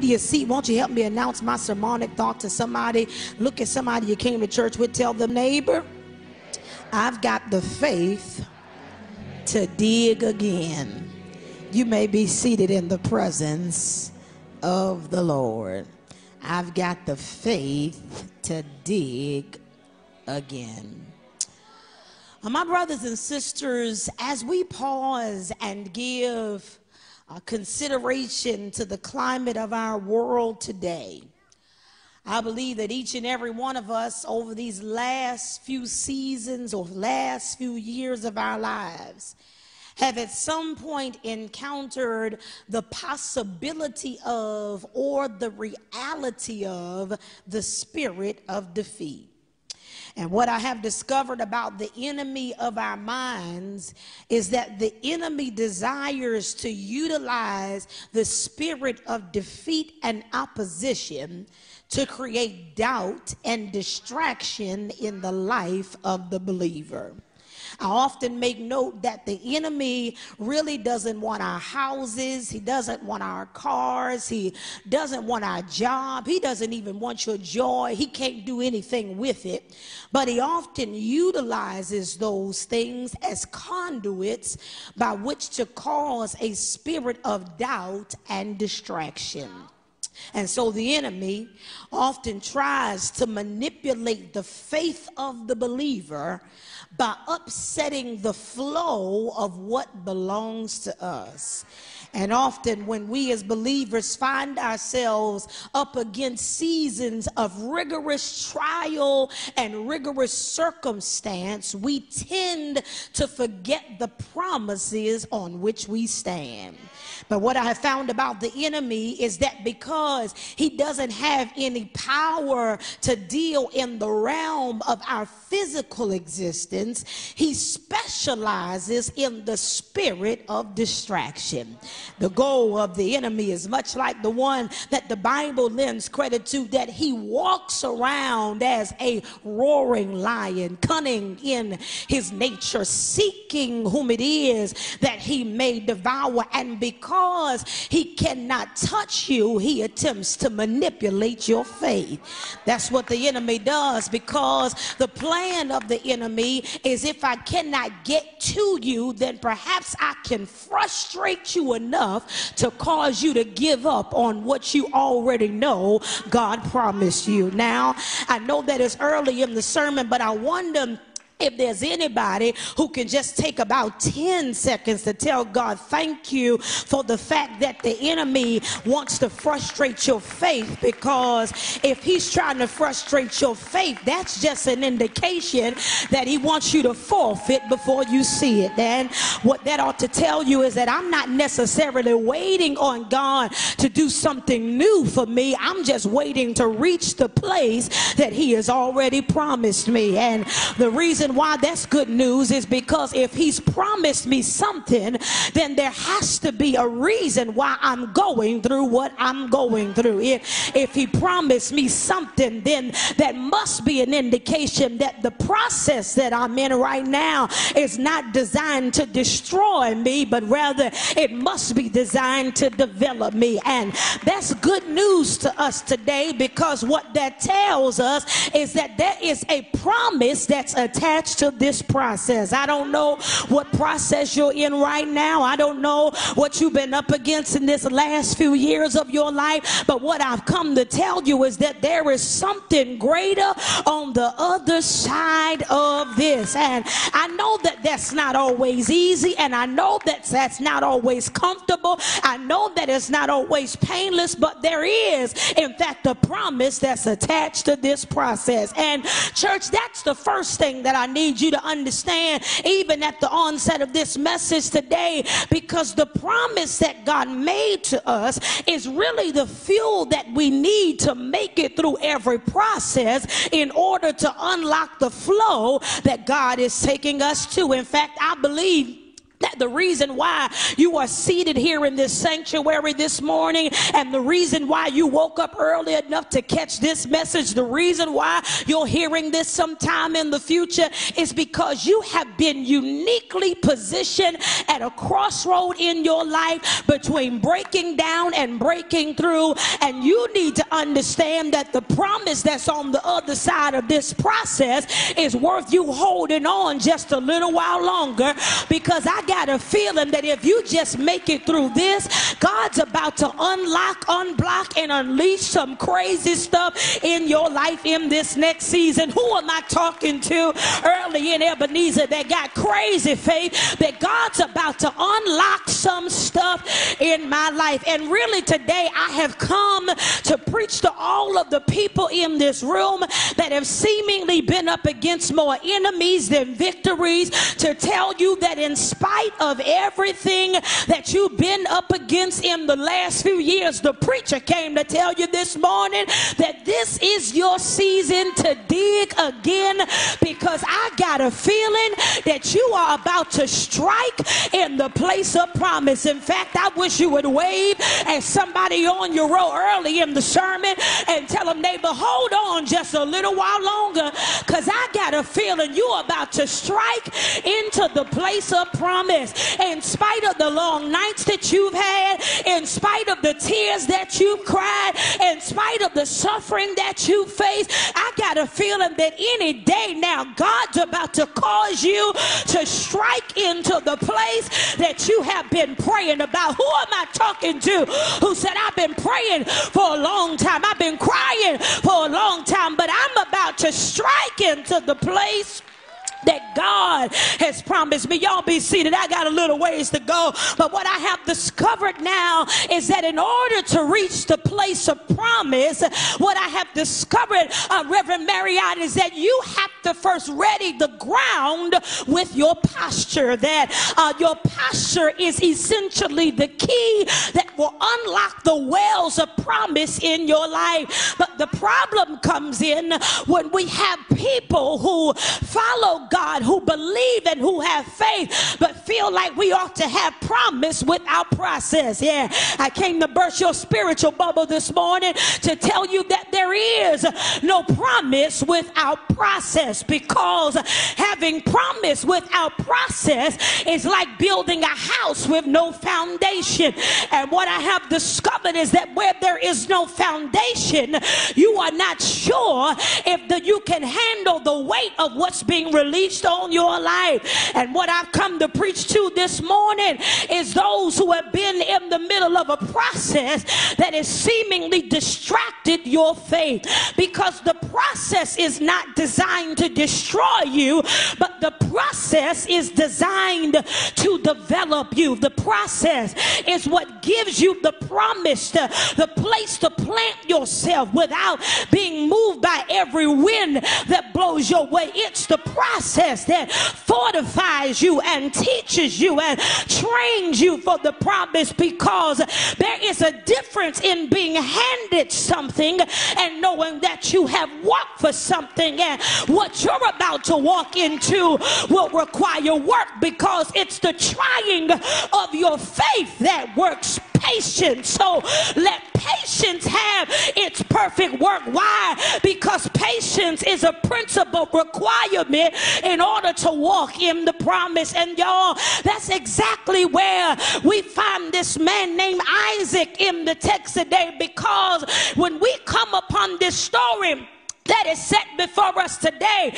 your seat, won't you help me announce my sermonic thought to somebody? Look at somebody you came to church with, tell them, neighbor, I've got the faith to dig again. You may be seated in the presence of the Lord. I've got the faith to dig again. Uh, my brothers and sisters, as we pause and give uh, consideration to the climate of our world today. I believe that each and every one of us over these last few seasons or last few years of our lives have at some point encountered the possibility of or the reality of the spirit of defeat. And what I have discovered about the enemy of our minds is that the enemy desires to utilize the spirit of defeat and opposition to create doubt and distraction in the life of the believer. I often make note that the enemy really doesn't want our houses. He doesn't want our cars. He doesn't want our job. He doesn't even want your joy. He can't do anything with it. But he often utilizes those things as conduits by which to cause a spirit of doubt and distraction. And so the enemy often tries to manipulate the faith of the believer by upsetting the flow of what belongs to us. And often, when we as believers find ourselves up against seasons of rigorous trial and rigorous circumstance, we tend to forget the promises on which we stand. But what I have found about the enemy is that because he doesn't have any power to deal in the realm of our physical existence, he specializes in the spirit of distraction. The goal of the enemy is much like the one that the Bible lends credit to, that he walks around as a roaring lion, cunning in his nature, seeking whom it is that he may devour. And because he cannot touch you, he attempts to manipulate your faith. That's what the enemy does because the plan of the enemy is if I cannot get to you, then perhaps I can frustrate you enough enough to cause you to give up on what you already know God promised you. Now, I know that it's early in the sermon, but I wonder if there's anybody who can just take about 10 seconds to tell God, thank you for the fact that the enemy wants to frustrate your faith, because if he's trying to frustrate your faith, that's just an indication that he wants you to forfeit before you see it. And what that ought to tell you is that I'm not necessarily waiting on God to do something new for me. I'm just waiting to reach the place that he has already promised me. And the reason why that's good news is because if he's promised me something, then there has to be a reason why I'm going through what I'm going through. If, if he promised me something, then that must be an indication that the process that I'm in right now is not designed to destroy me, but rather it must be designed to develop me. And that's good news to us today because what that tells us is that there is a promise that's attached attached to this process. I don't know what process you're in right now. I don't know what you've been up against in this last few years of your life. But what I've come to tell you is that there is something greater on the other side of this. And I know that that's not always easy. And I know that that's not always comfortable. I know that it's not always painless. But there is, in fact, a promise that's attached to this process. And, church, that's the first thing that I need you to understand, even at the onset of this message today, because the promise that God made to us is really the fuel that we need to make it through every process in order to unlock the flow that God is taking us to. In fact, I believe the reason why you are seated here in this sanctuary this morning and the reason why you woke up early enough to catch this message, the reason why you're hearing this sometime in the future is because you have been uniquely positioned at a crossroad in your life between breaking down and breaking through. And you need to understand that the promise that's on the other side of this process is worth you holding on just a little while longer because I got a feeling that if you just make it through this, God's about to unlock, unblock, and unleash some crazy stuff in your life in this next season. Who am I talking to early in Ebenezer that got crazy faith that God's about to unlock some stuff in my life? And really, today I have come to preach to all of the people in this room that have seemingly been up against more enemies than victories to tell you that in spite of everything that you've been up against in the last few years, the preacher came to tell you this morning that this is your season to dig again because I got a feeling that you are about to strike in the place of promise. In fact, I wish you would wave at somebody on your row early in the sermon and tell them, neighbor, hold on just a little while longer because I got a feeling you're about to strike into the place of promise. In spite of the long nights that you've had, in spite of the tears that you've cried, in spite of the suffering that you face, I got a feeling that any day now, God's about to cause you to strike into the place that you have been praying about. Who am I talking to who said, I've been praying for a long time, I've been crying for a long time, but I'm about to strike into the place that God has promised me. Y'all be seated. I got a little ways to go. But what I have discovered now is that in order to reach the place of promise, what I have discovered, uh, Reverend Marriott, is that you have to first ready the ground with your posture. That uh, your posture is essentially the key that will unlock the of promise in your life. But the problem comes in when we have people who follow God, who believe and who have faith, but feel like we ought to have promise without process. Yeah, I came to burst your spiritual bubble this morning to tell you that there is no promise without process because having promise without process is like building a house with no foundation. And what I have discovered is that where there is no foundation, you are not sure if the, you can handle the weight of what's being released on your life. And what I've come to preach to this morning is those who have been in the middle of a process that has seemingly distracted your faith because the process is not designed to destroy you, but the process is designed to develop you. The process is what gives you the promise, to, the place to plant yourself without being moved by every wind that blows your way. It's the process that fortifies you and teaches you and trains you for the promise because there is a difference in being handed something and knowing that you have walked for something and what you're about to walk into will require work because it's the trying of your faith that works patience. So let patience have its perfect work. Why? Because patience is a principle requirement in order to walk in the promise. And y'all, that's exactly where we find this man named Isaac in the text today because when we come upon this story, that is set before us today,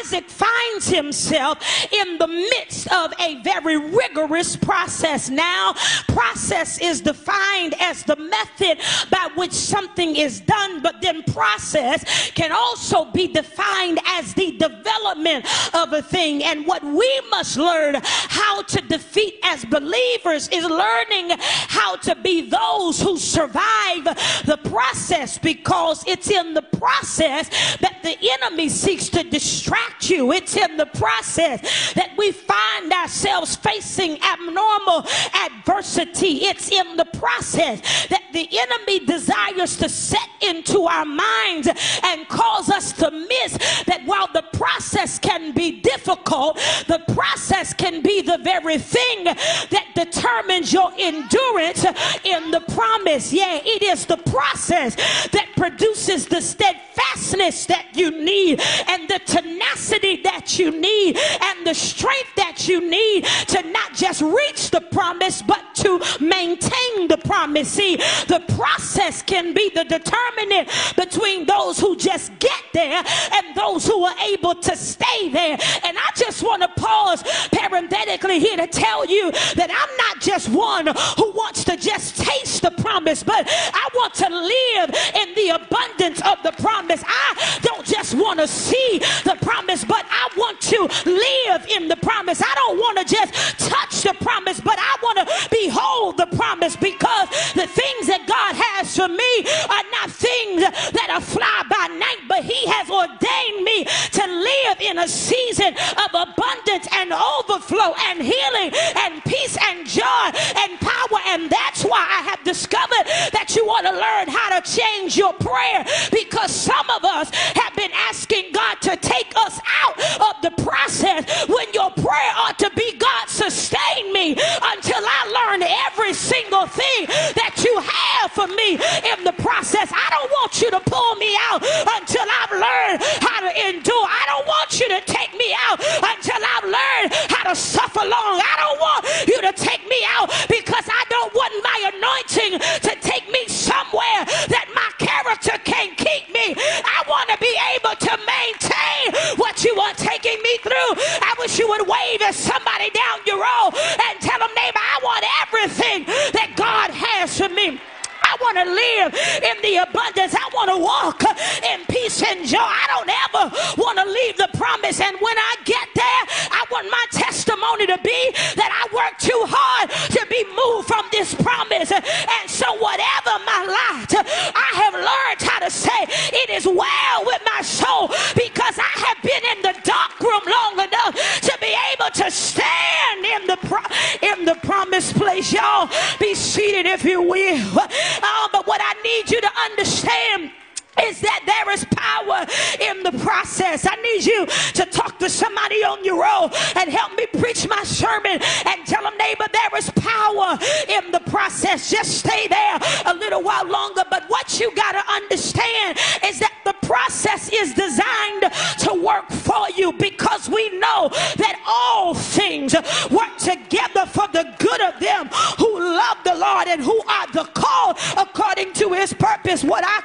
Isaac finds himself in the midst of a very rigorous process. Now, process is defined as the method by which something is done, but then process can also be defined as the development of a thing. And what we must learn how to defeat as believers is learning how to be those who survive the process because it's in the process process that the enemy seeks to distract you. It's in the process that we find ourselves facing abnormal adversity. It's in the process that the enemy desires to set into our minds and cause us to miss that while the process can be difficult, the process can be the very thing that determines your endurance in the promise. Yeah, it is the process that produces the steadfastness that you need and the tenacity that you need and the strength that you need to not just reach the promise but to maintain the promise. See, the process can be the determinant between those who just get there and those who are able to stay there. And I just want to pause parenthetically here to tell you that I'm not just one who wants to just taste the promise, but I want to live in the abundance of the promise. I don't just want to see the promise, but I want to live in the promise. I don't want to just touch the promise, but I want to behold the promise because the things that God has for me are not things that are fly by night, but He has ordained me to live in a season of abundance and overflow and healing and peace and joy and power. And that's why I have discovered that you want to learn how to change your prayer because some of us have been asking God to take us out of the process when your prayer ought to be God sustain me until I learn every single thing that you have for me in the process. I don't want you to pull me out until I've learned how to endure. I don't want you to take me out until I've learned how to suffer long. I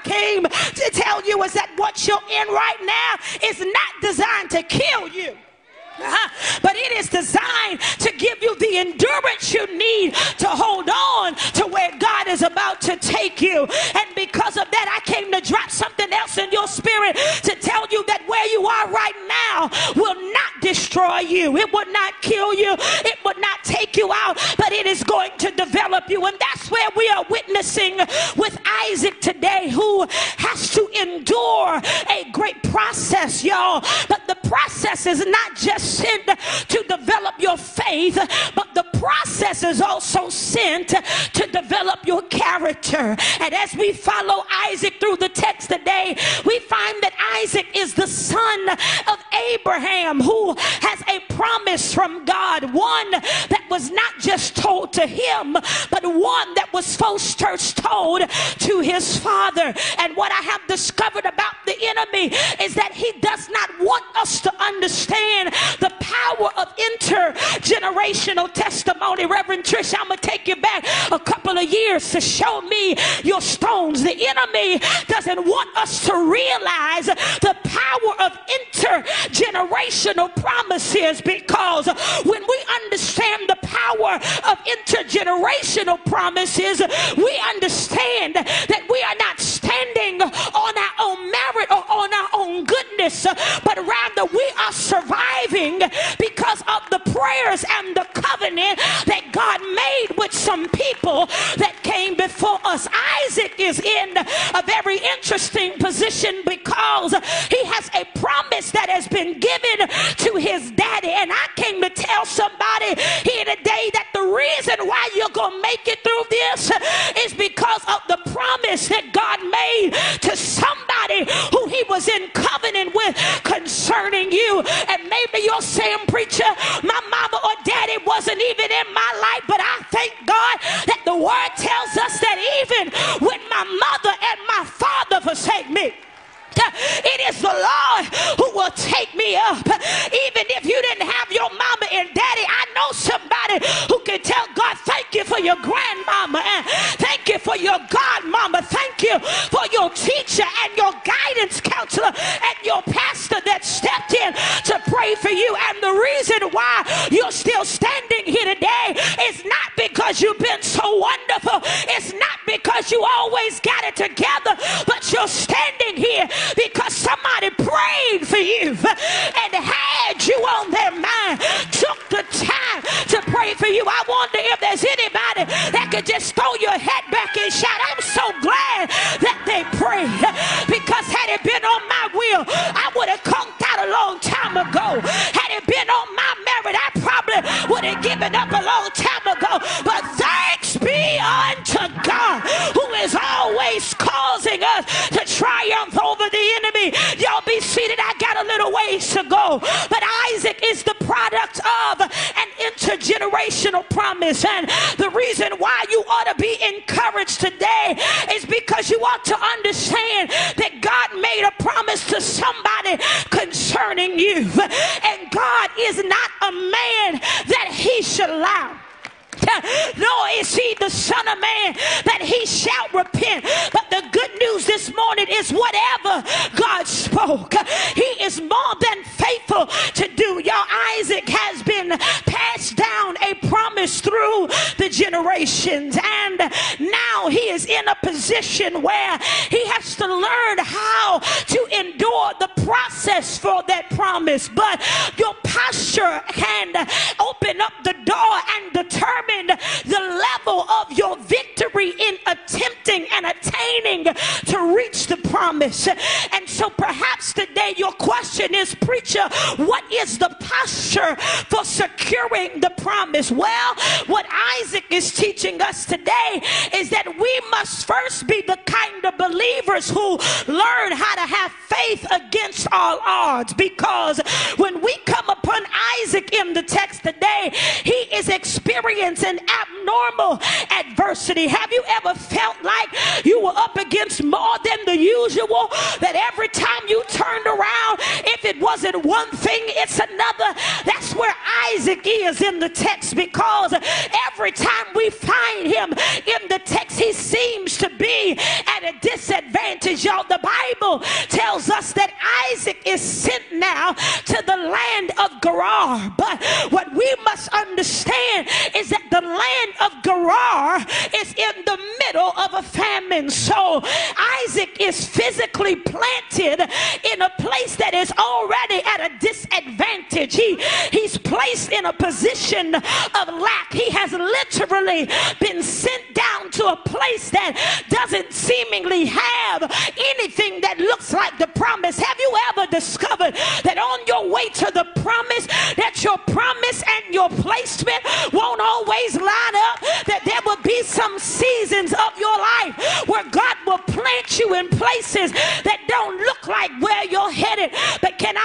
came to tell you is that what you're in right now is not designed to kill you. Uh-huh. But it is designed to give you the endurance you need to hold on to where God is about to take you. And because of that, I came to drop something else in your spirit to tell you that where you are right now will not destroy you, it will not kill you, it will not take you out, but it is going to develop you. And that's where we are witnessing with Isaac today, who has to endure a great process, y'all. But the process is not just sent to develop your faith, but the process is also sent to develop your character. And as we follow Isaac through the text today, we find that Isaac is the son of Abraham who has a promise from God, one that was not just told to him, but one that was first told to his father. And what I have discovered about the enemy is that he does not want us to understand the power of intergenerational testimony. Reverend Trish, I'm going to take you back a couple of years to show me your stones. The enemy doesn't want us to realize the power of intergenerational promises because when we understand the power of intergenerational promises, we understand that we are not standing on our own merit or on our own goodness, but rather are surviving because of the prayers and the covenant that God made with some people that came before us. Isaac is in a very interesting position because he has a promise that has been given to his daddy. And I came to tell somebody here today that the reason why you're going to make it through this is because of promise that God made to somebody who he was in covenant with concerning you. And maybe you're saying, Preacher, my mama or daddy wasn't even in my life, but I thank God that the word tells us that even when my mother and my father forsake me, it is the Lord who will take me up. Even if you didn't have your mama and daddy, I know somebody who can tell God, thank you for your grandmama and thank you for your godmama. Thank you for your teacher and your guidance counselor and your pastor that to pray for you. And the reason why you're still standing here today is not because you've been so wonderful. It's not because you always got it together, but you're standing here because And the reason why you ought to be encouraged today is because you ought to understand that position where he has to learn how to endure the process for that promise. But your posture can open up the door and determine the level of your victory in attempting and attaining to reach the promise. And so perhaps today your question is, Preacher, what is the posture for securing the promise? Well, what Isaac is teaching us today is that we must first be the kind of believers who learn how to have faith against all odds. Because when we come upon Isaac in the text today, he is experiencing abnormal adversity. Have you ever felt like you were up against more than the usual? That every time you turned around, if it wasn't one thing, it's another. That's where Isaac is in the text because every time we find him in the text, he seems to be at a disadvantage. Y'all, the Bible tells us that Isaac is sent now to the land of Gerar. But what we must understand is that the land of Gerar is in the middle of a famine. So Isaac is physically planted in a place that is already at a disadvantage. He, he's placed in a position of lack. He has literally been sent down to a place that doesn't seemingly have anything that looks like the promise. Have you ever discovered that on your way to the promise, that your promise and your placement won't always line up, that there will be some seasons of your life where God will plant you in places that don't look like where you're headed. But can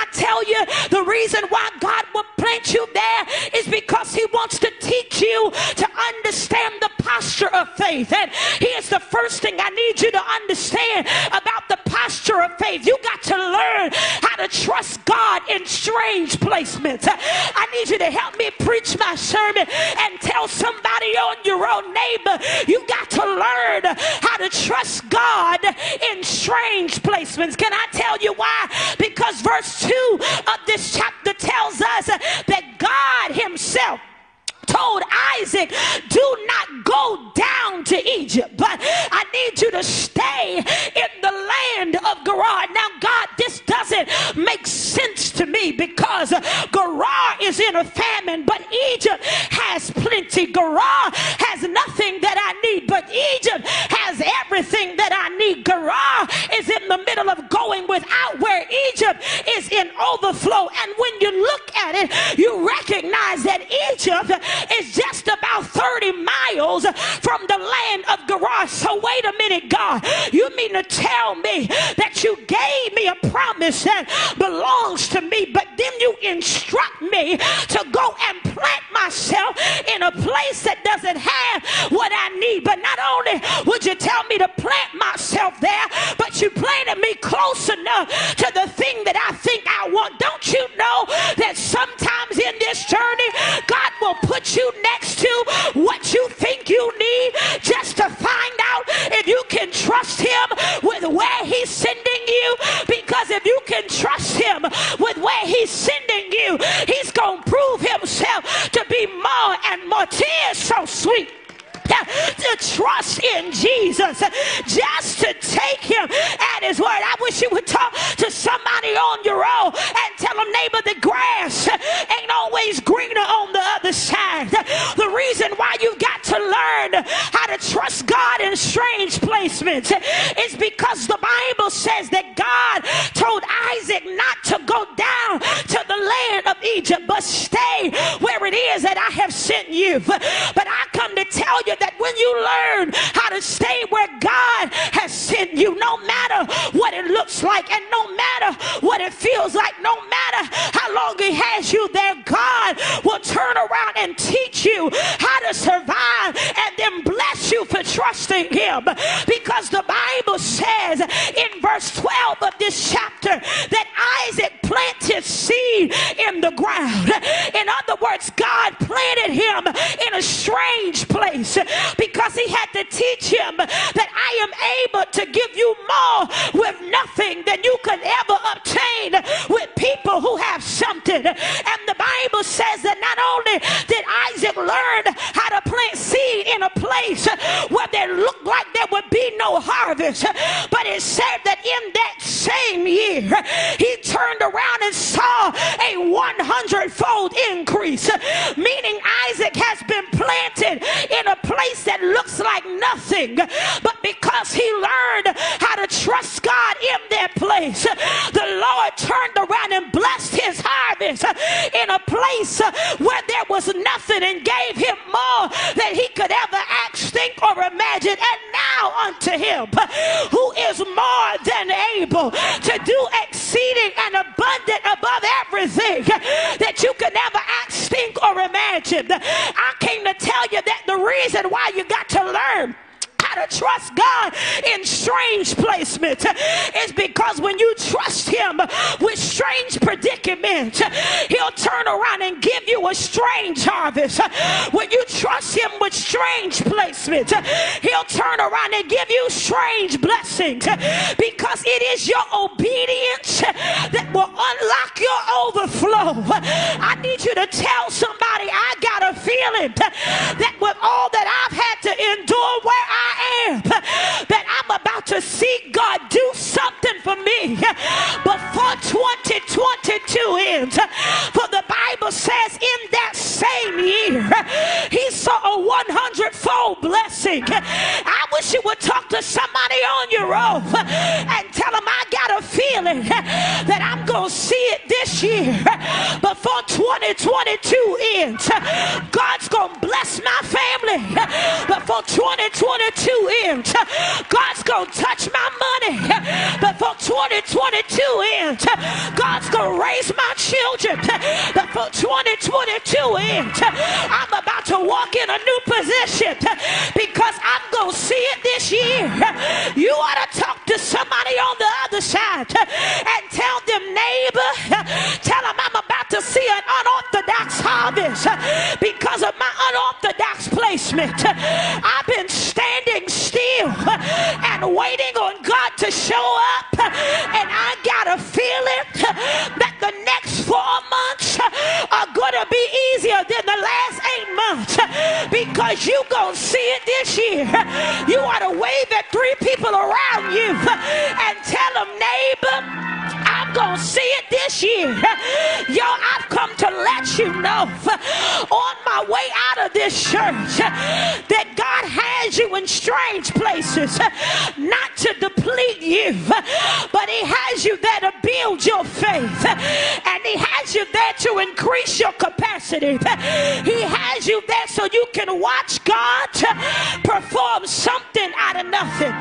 you. The reason why God will plant you there is because He wants to teach you to understand the posture of faith. And here's the first thing I need you to understand about the posture of faith. You got to learn how to trust God in strange placements. I need you to help me preach my sermon and tell somebody on your own neighbor, you got to learn how to trust God in strange placements. Can I tell you why? Because verse 2 of this chapter tells us that God Himself told Isaac, Do not go down to Egypt, but I need you to stay in the land of Gerar. Now, God, this doesn't make sense to me because Gerar is in a famine, but Egypt has plenty. Gerar has nothing that I need, but Egypt has everything that I need. Gerar is in the middle of going without where Egypt is in overflow. And when you look at it, you recognize that Egypt is just about 30 miles from the land of Gerar. So wait a minute, God. You mean to tell me that you gave me a promise that belongs to me, but then you instruct me to go and plant myself in a place that doesn't have what I need. But not only would you tell me to plant myself there, but you planted me close enough to the thing that I think I want. Don't you know that sometimes in this journey, God will put you next to what you think you need just to find out if you can trust Him with where He's sending you? Because if you can trust Him with where He's sending you, He's going to prove Himself to be more and more. Tears so sweet to trust in Jesus, just to take him at his word. I wish you would talk to somebody on your own and tell them, neighbor, the grass ain't always greener on the other side. The reason why you've got to learn how to trust God in strange placements is because the Bible says that God told Isaac not to go down to the land of Egypt, but stay where it is that I have sent you. But I come to tell you that when you learn how to stay where God has sent you, no matter what it looks like and no matter what it feels like, no matter how long He has you there, God will turn around and teach you how to survive and then bless you for trusting Him. Because the Bible says in verse 12 of this chapter that Isaac planted seed in the ground. In other words, God planted him in a strange place because he had to teach him that I am able to give you more with nothing than you could ever obtain with people who have something. And the Bible says that not only did Isaac learn how to plant seed in a place where they looked would be no harvest, but it said that in that same year he turned around and saw a 100 fold increase, meaning Isaac has been planted in a place that looks like nothing, but because he learned how to trust God in that place, the Lord turned around and blessed his harvest in a place where there was nothing and gave him more than he could ever ask, think, or imagine. And now unto him who is more than able to do exceeding and abundant above everything that you could never ask, think, or imagine. I came to tell you that the reason why you got to learn how to trust God in strange placements is because when you trust Him with strange predicaments, He'll turn around and give you a strange harvest. When you trust Him with strange placements, He'll turn around and give you strange blessings because it is your obedience that will unlock your overflow. I need you to tell somebody I got a feeling that with all that I've had to endure where I am that I'm about to see God do something for me before 2022 ends. For the Bible says in that same year, he saw a 100 fold blessing. I wish you would talk to somebody on your own and tell them I got a feeling that I'm going to see it this year before 2022 ends. God's going to bless my family before 2022 ends. God's going to touch my money before 2022 ends. God's going to raise my children before 2022 ends. I'm about to walk in a new position because I'm going to see it this year. You ought to talk to somebody on the other side and tell them, neighbor, tell them I'm about to see an unorthodox harvest because of my unorthodox placement. I've been waiting on God to show up, and I got a feeling that the next four months are going to be easier than the last eight months because you going to see it this year. You ought to wave at three people around you and tell them, neighbor, gonna see it this year. Yo, I've come to let you know on my way out of this church that God has you in strange places, not to deplete you, but but He has you there to build your faith, and He has you there to increase your capacity. He has you there so you can watch God perform something out of nothing.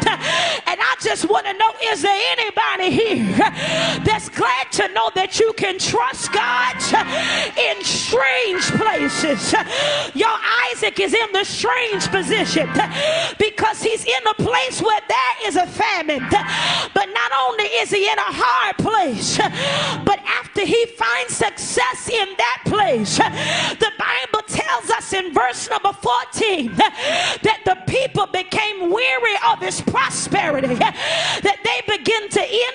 And I just want to know is there anybody here that's glad to know that you can trust God in strange places? Your Isaac is in the strange position because he's in a place where there is a famine. But not only is he in a hard place, but after he finds success in that place, the Bible tells us in verse number 14 that the people became weary of his prosperity, that they begin to envy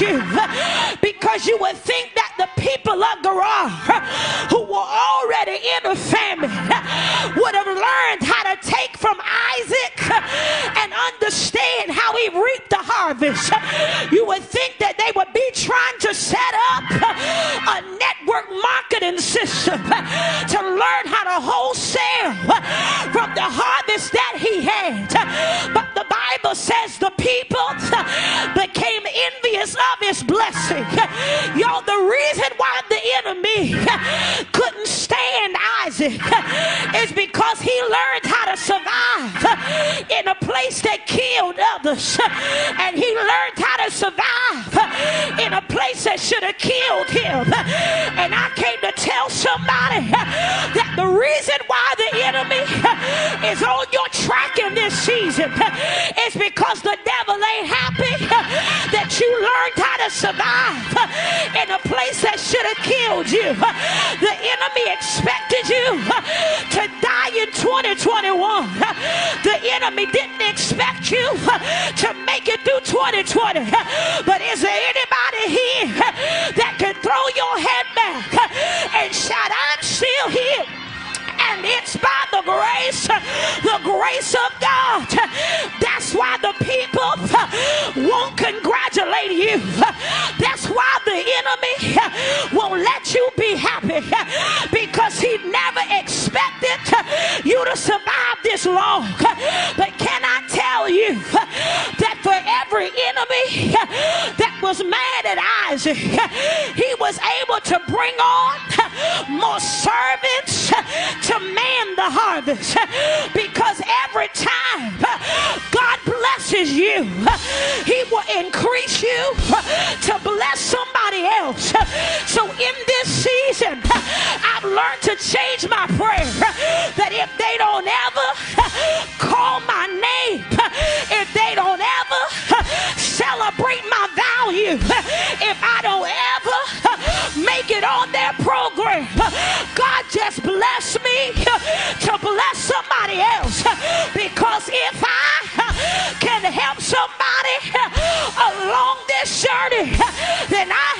you because you would think that the people of Gerar who were already in a famine would have learned how to take from Isaac and understand how he reaped the harvest. You would think that they would be trying to set up a network marketing system to learn how to wholesale from the harvest that he had. But the Bible says the people blessing. Y'all, the reason why the enemy couldn't stand Isaac is because he learned how to survive in a place that killed others. And he learned how to survive in a place that should have killed him. And I came to tell somebody that the reason why the enemy is on your track in this season is because the devil ain't happy you learned how to survive in a place that should have killed you. The enemy expected you to die in 2021. The enemy didn't expect you to make it through 2020. But is there anybody here that can throw your head back and shout, I'm still here? and it's by the grace, the grace of God. That's why you. That's why the enemy won't let you be happy because he never expected you to survive this long. But can I tell you that for every enemy that was mad at Isaac, he was able to bring on more servants to man the harvest because you, He will increase you to bless somebody else. So in this season, I've learned to change my prayer that if they don't ever call my name, if they don't ever celebrate my value, if I don't ever make it on their program, God just bless me to somebody else. Because if I can help somebody along this journey, then I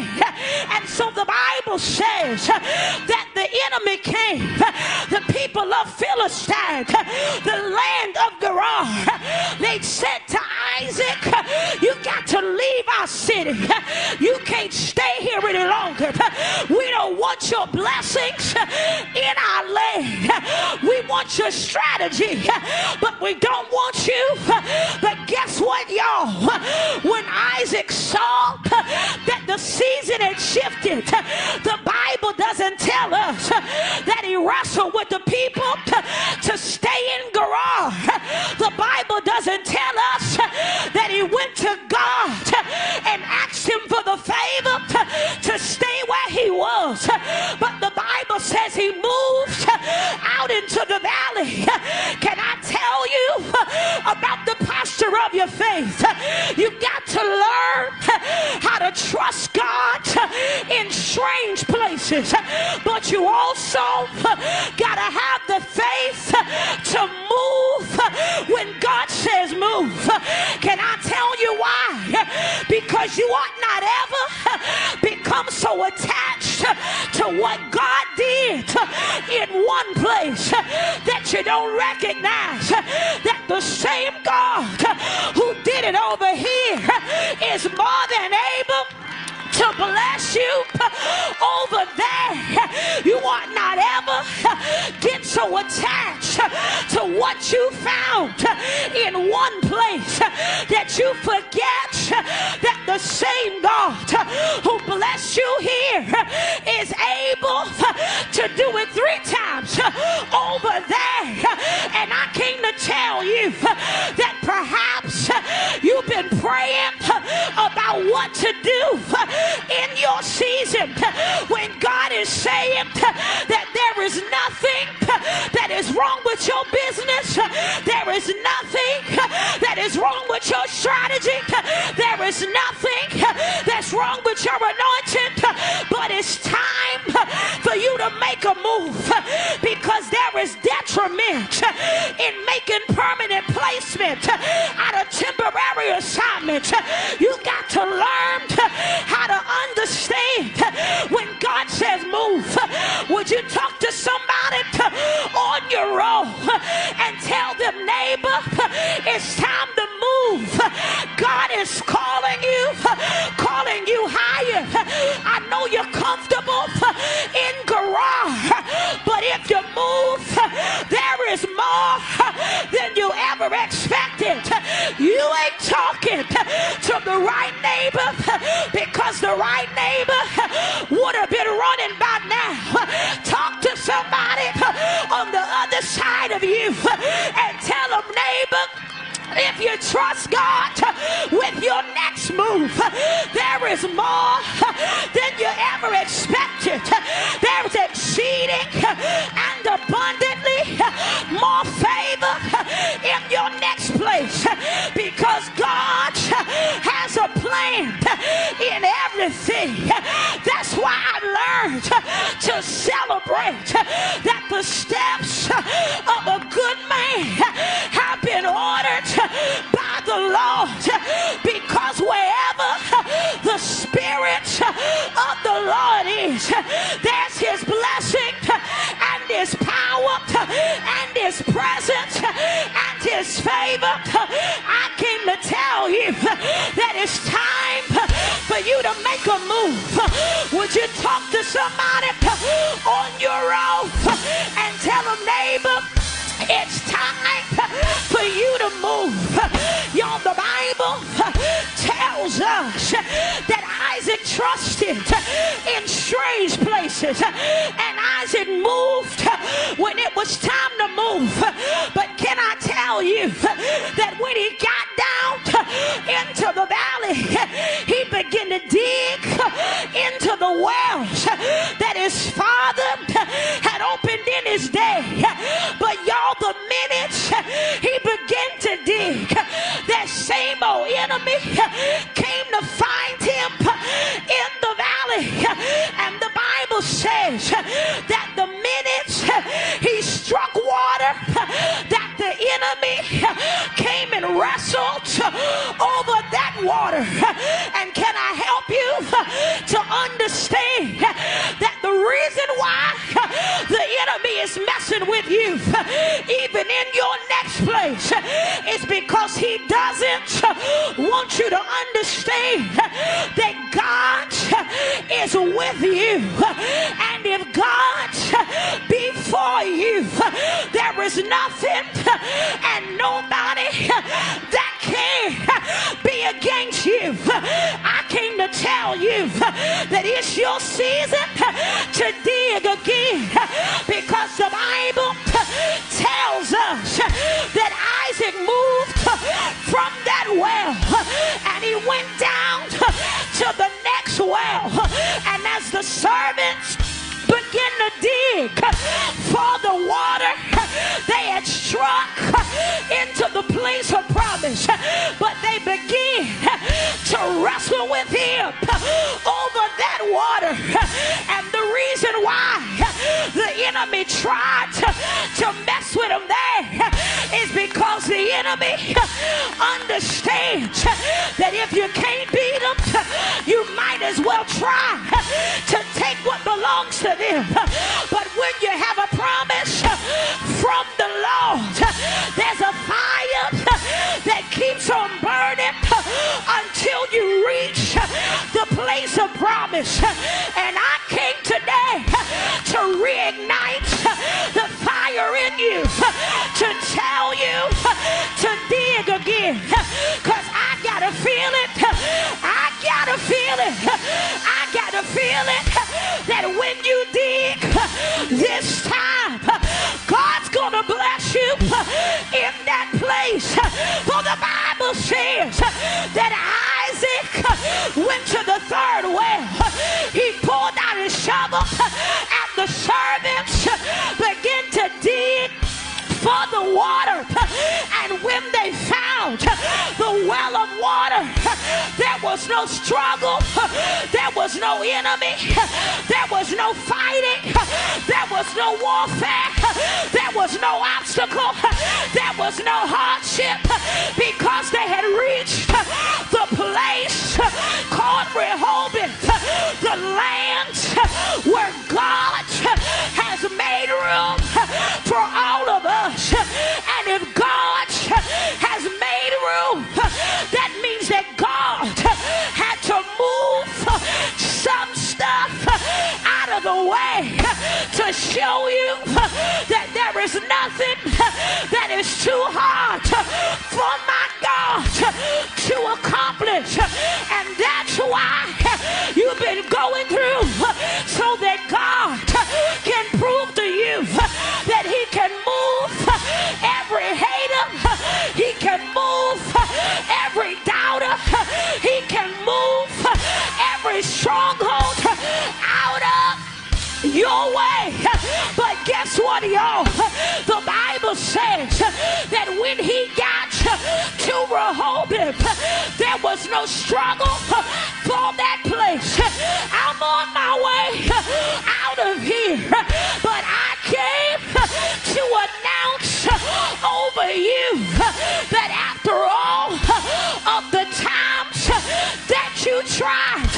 And so the Bible says that the enemy came, the people of Philistine, the land of Gerar. They said to Isaac, You got to leave our city. Here any longer. We don't want your blessings in our land. We want your strategy, but we don't want you. But guess what, y'all? When Isaac saw that the season had shifted, the Bible doesn't tell us that he wrestled with the people to stay don't recognize that the same God who did it over here is more than able to bless you over there. You ought not ever get so attached to what you found in one place that you forget that the same God who blessed you here is able to do it over there. And I came to tell you that perhaps you've been praying about what to do in your season when God is saying that there is nothing that is wrong with your business, there is nothing that is wrong with your strategy, there is nothing that's wrong with your anointing, but it's time in making permanent placement out of temporary assignment. You got to learn how to understand when God says move. Would you talk to somebody on your own and tell them, neighbor, it's time to move. Right neighbor because the right neighbor would have been running by now. Talk to somebody on the other side of you and tell them, neighbor, if you trust God with your next move, there is more than you ever expected. There's exceeding and abundantly more favor in your next place Would you talk to somebody on your own and tell them, neighbor, it's time for you to move. Y'all, the Bible tells us that Isaac trusted in strange places and Isaac moved when it was time to move. But can I tell you that when he got down into the valley, dig, that same old enemy came to find him in the valley. And the Bible says that the minute he struck water, that the enemy came and wrestled over that water. And even in your next place, is because he doesn't want you to understand that God is with you. And if God be for you, there is nothing and nobody that can be against you. I came to tell you that it's your season to dig again because the Bible tells us that Isaac moved from that well and he went down to the next well. And as the servants begin to dig for the water they had struck into the place of promise. But they begin to wrestle with him over that water. And the reason why the enemy tried to mess with him there is because the enemy understands that if you can't servants began to dig for the water. And when they found the well of water, there was no struggle, there was no enemy, there was no fighting, there was no warfare, there was no obstacle, there was no hardship because they had reached the place called Rehoboth, the land where God is too hard for my God to accomplish. And that's why you've been going through so that God can prove to you that he can move every hater. He can move every doubter. He can move every stronghold out of your way. But guess what, y'all? The Bible says that when he got to Rehoboth, there was no struggle for that place. I'm on my way out of here, but I came to announce over you that after all of the times that you tried,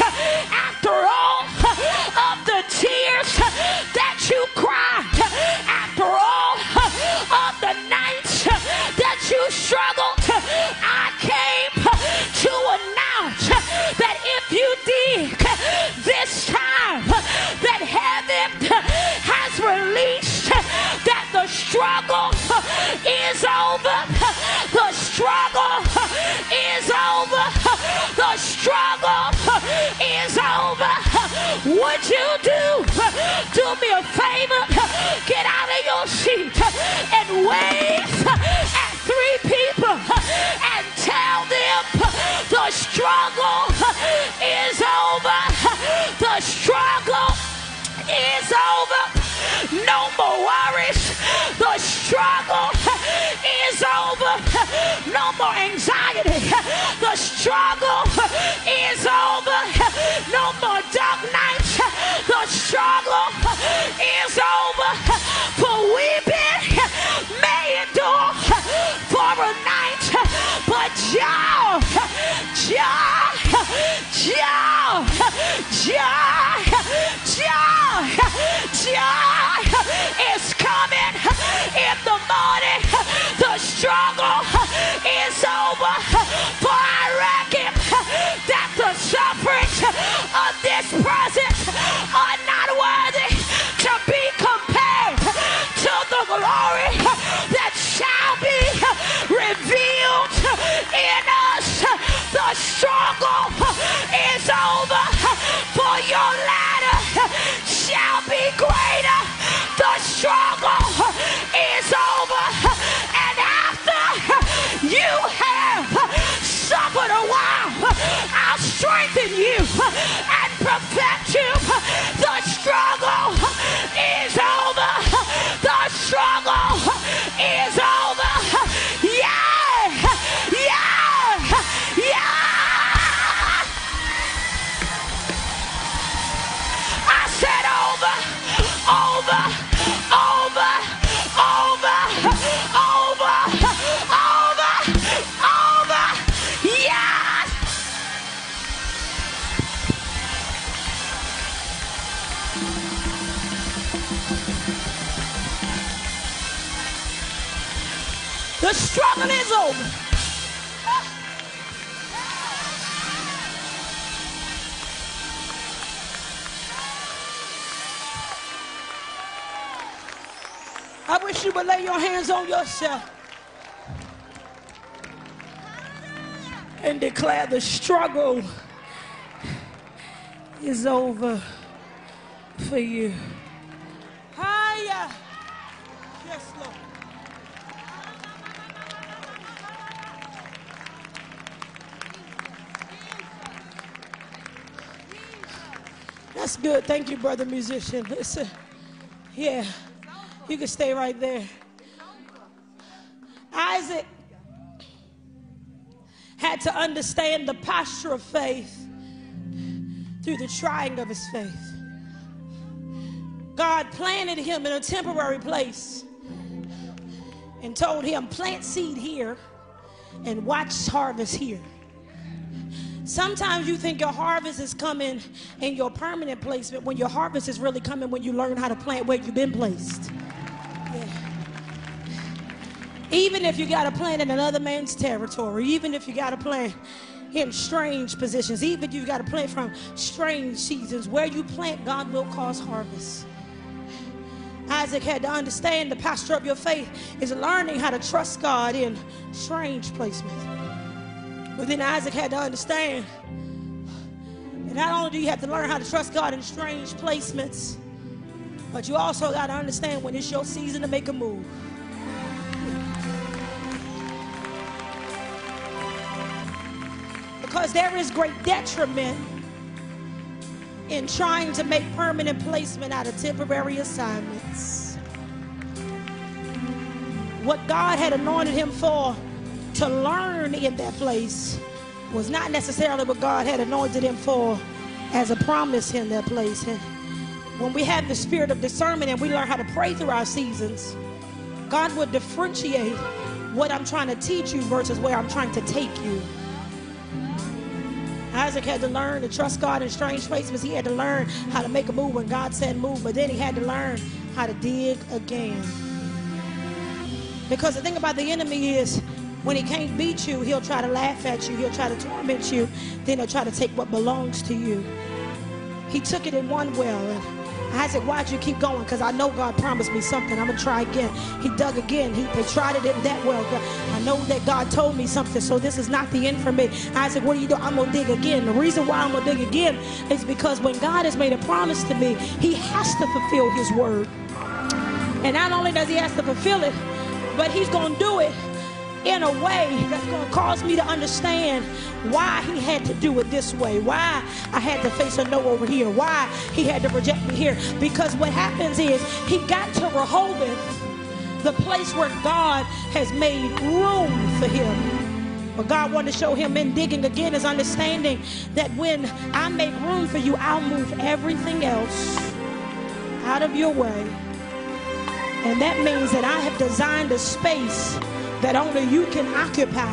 more worries. The struggle is over. No more anxiety. The struggle is over. No more dark nights. The struggle is over. For weeping may endure for a night, but joy, joy, joy, joy, joy, joy struggle is over. For I reckon that the sufferings of this present are not worthy to be compared to the glory and The struggle is over. I wish you would lay your hands on yourself and declare the struggle is over for you. Higher. Yes, Lord. That's good. Thank you, brother musician. Listen. Yeah. You can stay right there. Isaac had to understand the posture of faith through the trying of his faith. God planted him in a temporary place and told him, plant seed here and watch harvest here. Sometimes you think your harvest is coming in your permanent placement when your harvest is really coming when you learn how to plant where you've been placed. Even if you got to plant in another man's territory, even if you got to plant in strange positions, even if you got to plant from strange seasons, where you plant, God will cause harvest. Isaac had to understand the posture of your faith is learning how to trust God in strange placements. But then Isaac had to understand that not only do you have to learn how to trust God in strange placements, but you also got to understand when it's your season to make a move. Because there is great detriment in trying to make permanent placement out of temporary assignments. What God had anointed him for to learn in that place was not necessarily what God had anointed him for as a promise in that place. And when we have the spirit of discernment and we learn how to pray through our seasons, God will differentiate what I'm trying to teach you versus where I'm trying to take you. Isaac had to learn to trust God in strange places. He had to learn how to make a move when God said move, but then he had to learn how to dig again. Because the thing about the enemy is when he can't beat you, he'll try to laugh at you, he'll try to torment you, then he'll try to take what belongs to you. He took it in one well. I said, why'd you keep going? Because I know God promised me something. I'm going to try again. He dug again. He, they tried it in that well. I know that God told me something, so this is not the end for me. I said, what are you doing? I'm going to dig again. The reason why I'm going to dig again is because when God has made a promise to me, he has to fulfill his word. And not only does he have to fulfill it, but he's going to do it in a way that's going to cause me to understand why he had to do it this way, why I had to face a no over here, why he had to reject me here. Because what happens is he got to Rehoboth, the place where God has made room for him. But God wanted to show him in digging again his understanding that when I make room for you, I'll move everything else out of your way. And that means that I have designed a space that only you can occupy.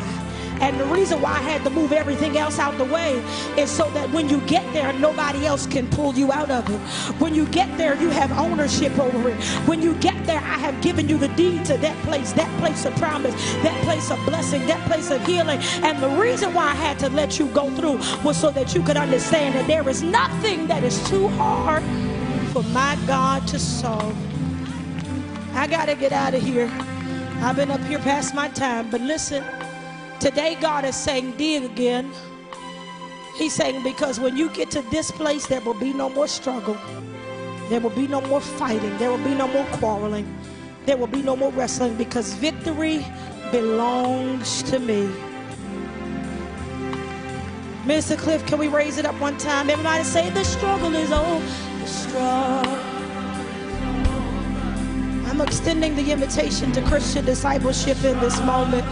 And the reason why I had to move everything else out the way is so that when you get there, nobody else can pull you out of it. When you get there, you have ownership over it. When you get there, I have given you the deed to that place, that place of promise, that place of blessing, that place of healing. And the reason why I had to let you go through was so that you could understand that there is nothing that is too hard for my God to solve. I got to get out of here. I've been up here past my time, but listen, today God is saying, dig again. He's saying, because when you get to this place, there will be no more struggle. There will be no more fighting. There will be no more quarreling. There will be no more wrestling because victory belongs to me. Mr. Cliff, can we raise it up one time? Everybody say, the struggle is over. The struggle. I'm extending the invitation to Christian discipleship in this moment.